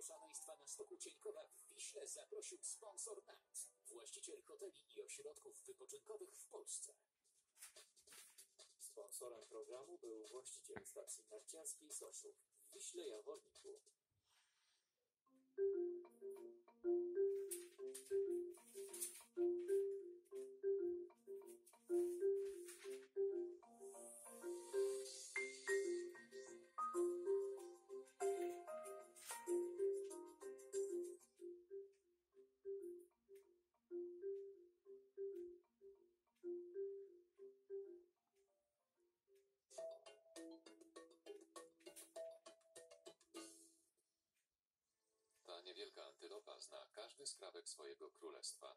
wesołego szaleństwa na stoku Cieńkowa w Wiśle zaprosił sponsor NAT, właściciel hoteli i ośrodków wypoczynkowych w Polsce. Sponsorem programu był właściciel stacji narciarskiej Soszów w Wiśle Jaworniku. Ta niewielka antylopa zna każdy skrawek swojego królestwa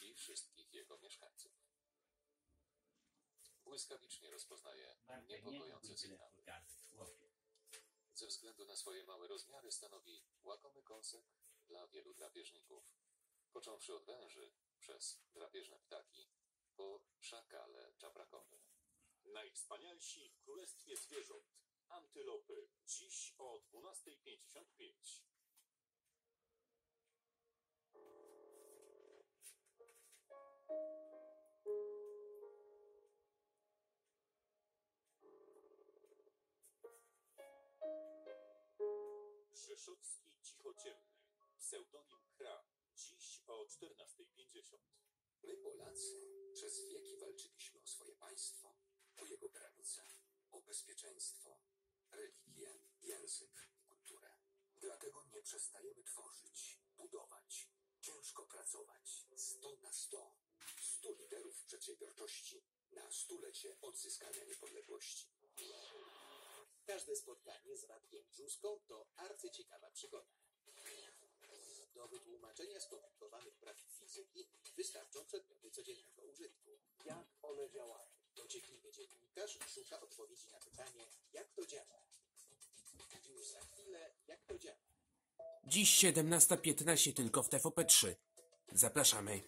i wszystkich jego mieszkańców. Błyskawicznie rozpoznaje niepokojące sygnały. Ze względu na swoje małe rozmiary stanowi łakomy kąsek dla wielu drapieżników. Począwszy od węży, przez drapieżne ptaki, po szakale czaprakowe. Najwspanialsi w królestwie zwierząt. Antylopy. Dziś o 12.55. Rzeszowski Cichociemny. Pseudonim Kra. Dziś o 14.50. My, Polacy, przez wieki walczyliśmy o swoje państwo, o jego granice, o bezpieczeństwo, religię, język i kulturę. Dlatego nie przestajemy tworzyć, budować, ciężko pracować. 100 na 100. 100 liderów przedsiębiorczości na stulecie odzyskania niepodległości. Każde spotkanie z Radkiem Brzuską to arcyciekawa przygoda. Do wytłumaczenia skomplikowanych praw fizyki wystarczą przedmioty codziennego użytku. Jak one działają? Dociekliwy dziennikarz szuka odpowiedzi na pytanie, jak to działa. Już za chwilę, jak to działa. Dziś 17.15 tylko w TVP3. Zapraszamy.